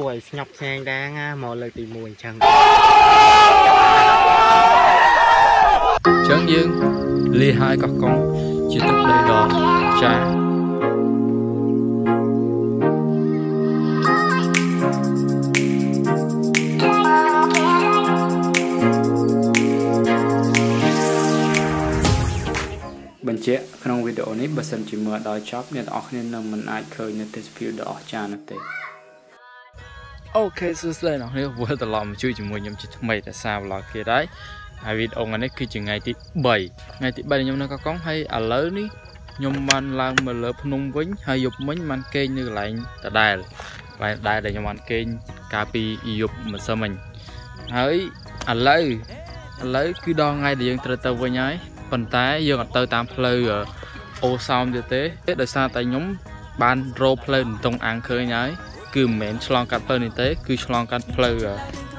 គួរឲ្យស្ញប់ស្ញែងដែរណាមកលើកទី1អញ្ចឹងអញ្ចឹងយើងលាហើយកោះកុងជាទឹកដីដ៏ចាបញ្ជាក់ក្នុងវីដេអូនេះបើសិនជាមើលដល់ចប់អ្នកទាំងអស់គ្នានឹងមិនអាចឃើញនូវទេសភាពដ៏អស្ចារ្យនោះទេ អូខេសួស្តីអ្នកនាងវិលត្រឡប់មកជួយជាមួយខ្ញុំជាថ្មីតែសារ vlog ទៀតហើយហើយវីដេអូនេះគឺជាថ្ងៃទី3ថ្ងៃទី3ខ្ញុំនៅកកុងហើយឥឡូវនេះខ្ញុំបានឡើងមកលើភ្នំវិញហើយយប់មិញបានគេងនៅកន្លែងដដែលកន្លែងដដែលដែលខ្ញុំបានគេងកាលពីយប់ម្សិលមិញហើយឥឡូវឥឡូវគឺដល់ថ្ងៃដែលយើងត្រូវទៅវិញហើយប៉ុន្តែយើងអត់ទៅតាមផ្លូវអូសោមទៀតទេដោយសារតែខ្ញុំបានរោផ្លូវតងអាំងឃើញហើយ គឺមិនមែនឆ្លងកាត់ផ្លូវនេះទេ គឺឆ្លងកាត់ផ្លូវ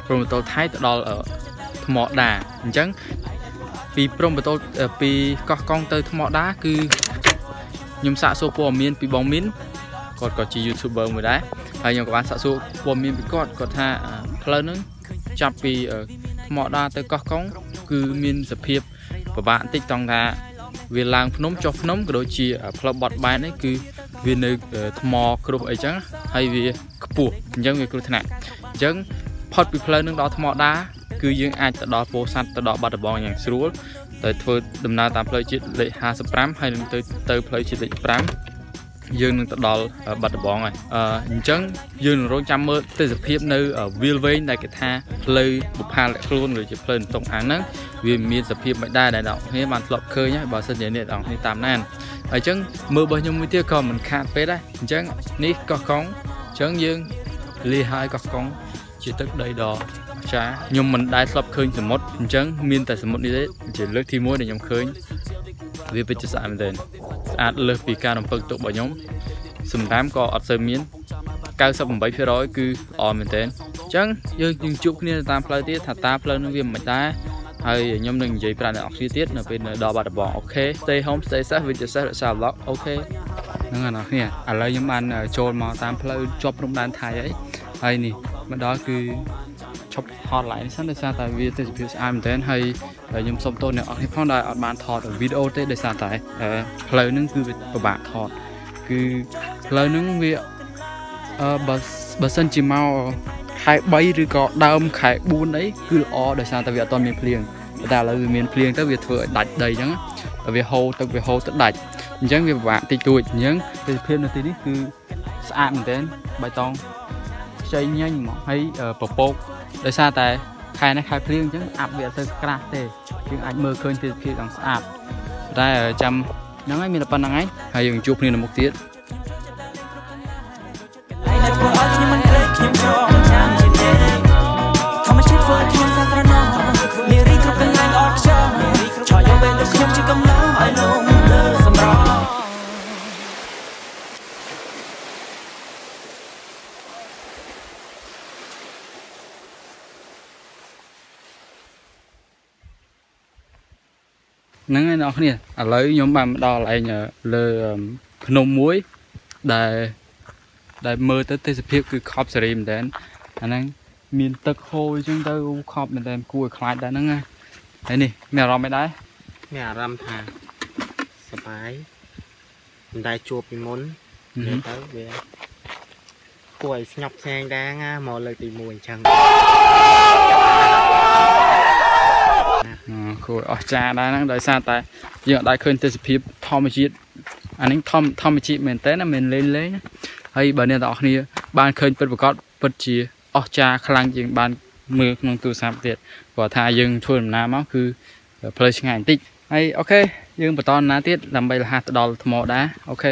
ព្រំបតលថៃទៅដល់ថ្មដាអញ្ចឹងពីព្រំបតលពីកោះកុងទៅថ្មដាគឺខ្ញុំសាកសួរព័ត៌មានពីបងមីនគាត់ក៏ជា YouTuber មួយដែរហើយខ្ញុំក៏បានសាកសួរព័ត៌មានពីគាត់គាត់ថាផ្លូវហ្នឹងចាប់ពីថ្មដាទៅកោះកុងគឺមានសភាពពិបាកបន្តិចតង់ថាវាឡើងភ្នំចុះភ្នំក៏ដូចជាផ្លូវបត់បែននេះគឺ វានៅថ្មគ្រោះអីចឹងហើយវាខ្ពស់អញ្ចឹងវាគ្រោះថ្នាក់អញ្ចឹងផុតពីផ្លូវនឹងដល់ថ្មដាគឺយើងអាចទៅដល់ពោធិ៍សាត់ទៅដល់បាត់ដំបងយ៉ាងស្រួលទៅធ្វើដំណើរតាមផ្លូវជាតិលេខ55ហើយនឹងទៅទៅផ្លូវជាតិលេខ5 យើងនឹងទៅដល់បាត់ដំបងហើយអអញ្ចឹងយើងនឹងរងចាំមើលទេសភាពនៅវាលវែងដែលគេថាផ្លូវបុប្ផាលាក់ខ្លួនឬជាផ្លូវតុងអាំងហ្នឹងវាមានសភាពមិនដែរដែលអ្នកគ្នាបានធ្លាប់ឃើញហើយបើសិនជាអ្នកនរគ្នាតាមណានហើយអញ្ចឹងមើលរបស់ខ្ញុំមួយទៀតក៏មិនខាតពេកដែរអញ្ចឹងនេះកោះកុងអញ្ចឹងយើងលាហើយកោះកុងជាទឹកដីដ៏អស្ចារ្យខ្ញុំមិនដែលធ្លាប់ឃើញសមុទ្រអញ្ចឹងមានតែសមុទ្រនេះទេជាលើកទី1ដែលខ្ញុំឃើញ វាពិតជាស្អាតមែនទែនស្អាតលើសពីការរំពឹងទុករបស់ខ្ញុំសម្រាប់ក៏អត់សូវមាន98%គឺល្អមែនទែនអញ្ចឹងយើងយើងជួបគ្នាតាមផ្លូវទៀតថាតើផ្លូវនឹងវាមិនដែរហើយខ្ញុំនឹងនិយាយប្រាប់អ្នកនរគ្នាទៀតនៅពេលដល់បាត់ដំបងអូខេ stay home stay safe វិទ្យាសាស្ត្ររក្សា vlog អូខេហ្នឹងអ្នកនរគ្នាឥឡូវខ្ញុំបានចូលមកតាមផ្លូវជាប់ព្រំដែនថៃហើយហើយនេះមកដល់គឺ ឈប់ថតឡើងនេះសិនដោយសារតែវាទេសភាពស្អាតមែនទែនហើយខ្ញុំសូមទោសអ្នកនរគ្នាផងដែលអត់បានថតវីដេអូទេដោយសារតែផ្លូវហ្នឹងគឺវាពិបាកថតគឺផ្លូវហ្នឹងវាអឺបើបើសិនជាមកខែ3ឬក៏ដើមខែ4អីគឺល្អដោយសារតែវាអត់ទាន់មានភ្លៀងតែឥឡូវវាមានភ្លៀងទៅវាធ្វើឲ្យដាច់ដីអញ្ចឹងតែវាហូរទឹកវាហូរទៅដាច់អញ្ចឹងវាពិបាកតិចតួចអញ្ចឹងទេសភាពនៅទីនេះគឺស្អាតមែនទែនបៃតងខ្ចីញញហ្មងហើយពពក ដោយសារតែខែនេះខែភ្លៀងអញ្ចឹងអាប់វាអត់ទៅក្រាស់ទេយើងអាចមើលឃើញទេសភាពយ៉ាងស្អាតតែចាំហ្នឹងហើយមានតែប៉ុណ្្នឹងហើយហើយយើងជួបគ្នានៅមុខទៀត ហ្នឹងហើយអ្នកគ្នាឥឡូវខ្ញុំបានមកដល់កន្លែងលើភ្នំមួយដែលដែលមើលទៅទេសភាពគឺខប់សេរីមែនតើអាហ្នឹងមានទឹកហូរអញ្ចឹងទៅខប់មែនតើគួរឲ្យខ្លាចដែរហ្នឹងហើយនេះមានអារម្មណ៍មិនដែរមានអារម្មណ៍ថាសប្បាយមិនដែលជួបពីមុននិយាយទៅវាគួរឲ្យស្ញប់ស្ញែងដែរណាមកលើកទី1អញ្ចឹង គួរអស្ចារ្យដែរហ្នឹងដោយសារតែយើងអត់ដែលឃើញទេសភាពធម្មជាតិអានេះធម្មធម្មជាតិមែនតើណាមិនលេងលេងហើយបើអ្នកទាំងអស់គ្នាបានឃើញពិតប្រកបពិតជាអស្ចារ្យខ្លាំងជាងបានមើលក្នុងទូរស័ព្ទទៀតព្រោះថាយើងធ្វើដំណើរមកគឺផ្លូវឆ្ងាយបន្តិចហើយអូខេយើងបន្តដំណើរទៀតដើម្បីលះទៅដល់ថ្មដែរអូខេ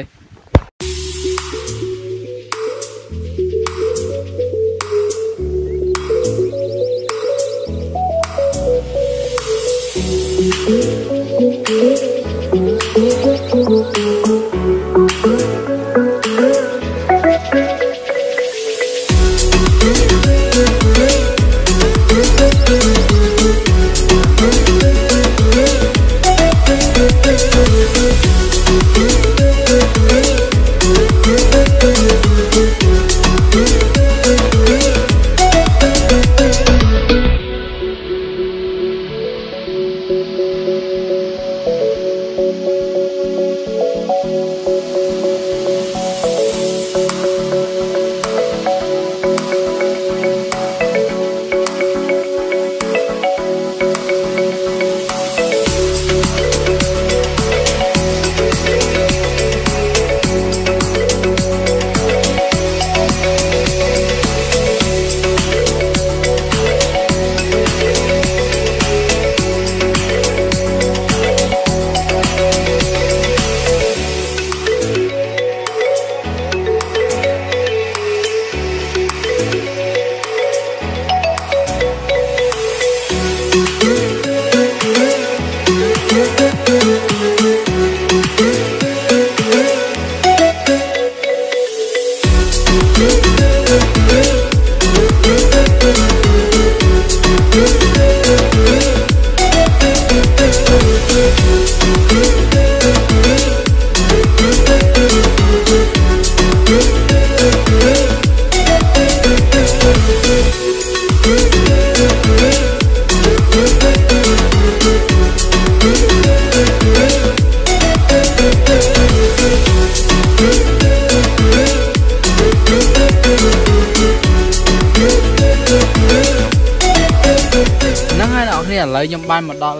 ឥឡូវខ្ញុំបានមកដល់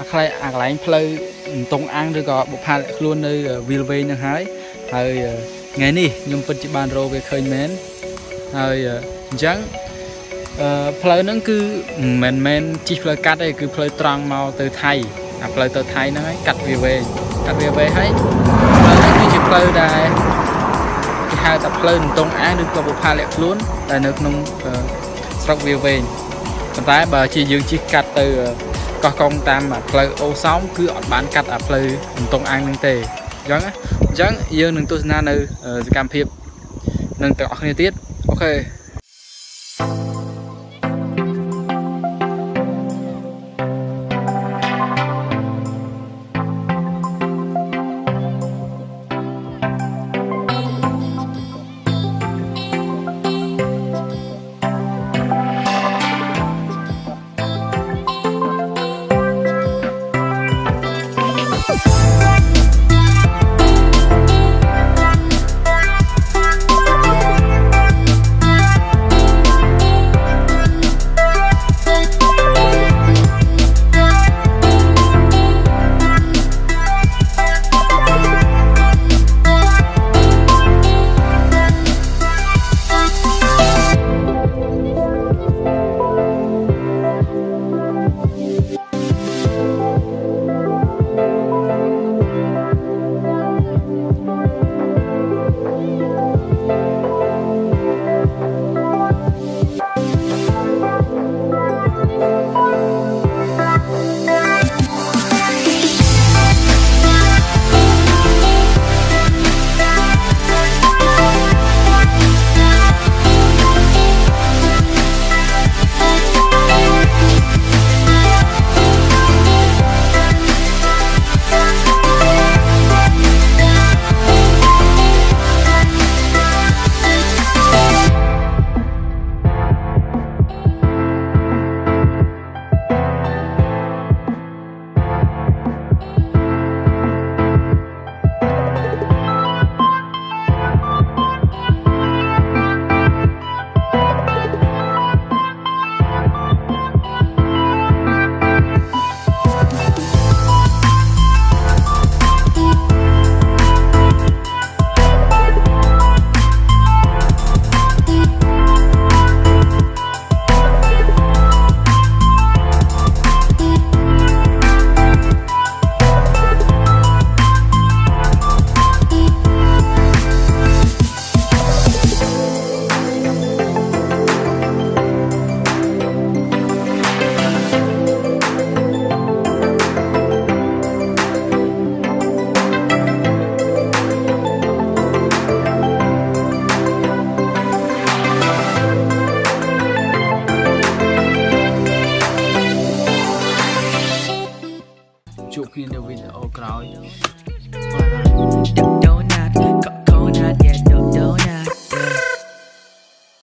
អាខ្លៃអាកន្លែងផ្លូវតុងអាំងឬក៏បុផាលាក់ខ្លួននៅវីលវេងនឹងហើយហើយថ្ងៃនេះខ្ញុំពិតជាបានរកវាឃើញមែនហើយអញ្ចឹងអឺផ្លូវហ្នឹងគឺមិនមែនជិះផ្លូវកាត់ទេគឺផ្លូវត្រង់មកទៅថៃអាផ្លូវទៅថៃហ្នឹងហើយកាត់វាវែងកាត់វាវែងហើយផ្លូវហ្នឹងគឺជាផ្លូវដែលគេហៅថាផ្លូវនំតងអាងឬក៏បុផាលាក់ខ្លួនដែលនៅក្នុងស្រុកវាវែង ប៉ុន្តែបើជាយើងជិះកាត់ទៅកោះកុងតាមផ្លូវអូសោមគឺអត់បានកាត់អាផ្លូវនំតងអាងហ្នឹងទេអញ្ចឹងអញ្ចឹងយើងនឹងទស្សនានៅសកម្មភាពនឹងទាំងអស់គ្នាទៀតអូខេ